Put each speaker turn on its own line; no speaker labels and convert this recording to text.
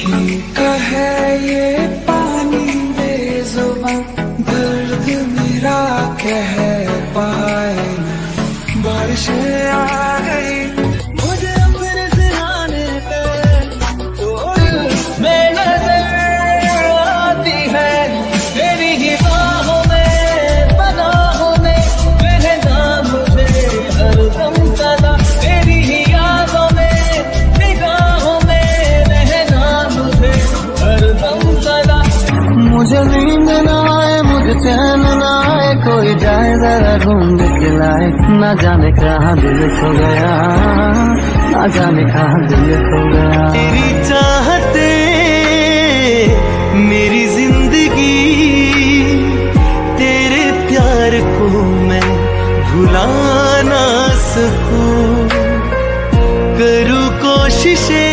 आँखें का है ये पानी बेजुबान दर्द मेरा कह पाया
मुझे नींद न आए, मुझे चैन न आए, कोई जाए जरा ढूंढ के लाए ना जाने कहा दिल खो गया, ना जाने कहा दिल खो गया। तेरी
चाहते, मेरी ज़िंदगी, तेरे प्यार को मैं भुला ना सकूँ। करूँ कोशिशें